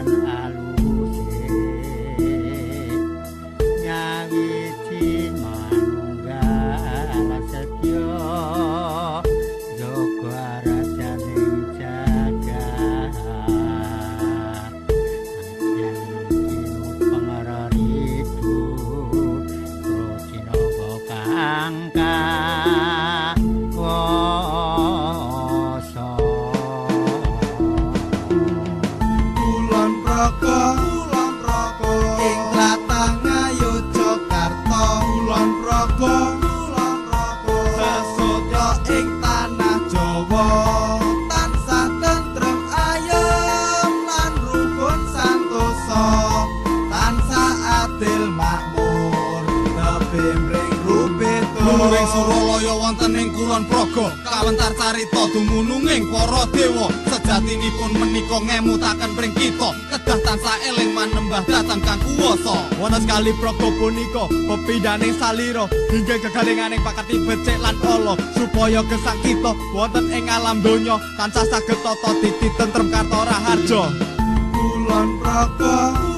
and, and uh, kulon progo. Kawentar carita dumununging para dewa. Sejatinipun menika ngemutaken pring kita. Kedah tansah eling manembah datang kang kuwasa. Wonten sekali progo punika pepindhaning salira hingga gegalinganing pakati becik lan ala. Supaya gesang kita wonten ing alam donya tansah saged tata titi tentrem kartora harjo kulon progo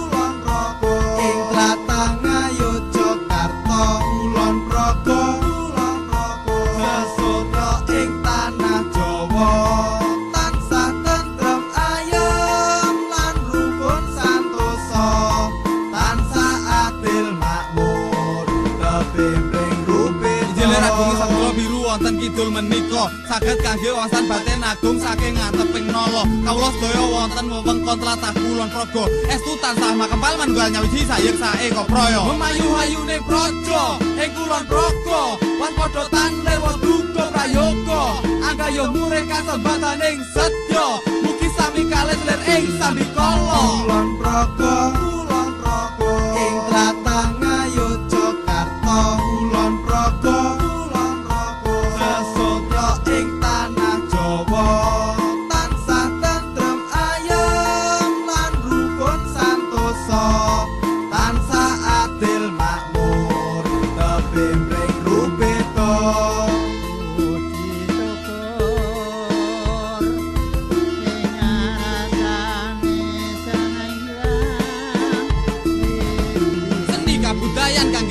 wonten kidul menika. Saged kangge wawasan batin agung saking ngateping nala kawula sedaya wonten wewengkon tlatah kulon praga estu tansah makempal manunggal nyawiji sayek sae kopraya memayu-ayune praja ing kulon praga wan padha tanlir waduga prayoga. Anggayo murih kasembataning setya mugi sami kalih lir ing sambikala kulon praga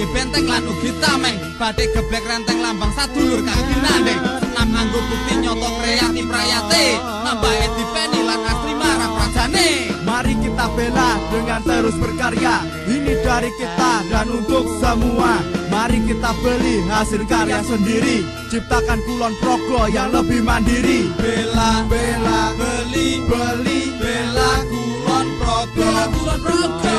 benteng lan ugi tameng batik geblek renteng lambang sadulur kang dinanding senam nganggo bukti nyoto kreatif prayate. Nambah edipeni lan asli marang prajane. Mari kita bela dengan terus berkarya. Ini dari kita dan untuk semua. Mari kita beli hasil karya sendiri. Ciptakan kulon progo yang lebih mandiri. Bela bela beli beli bela kulon progo. Bela kulon progo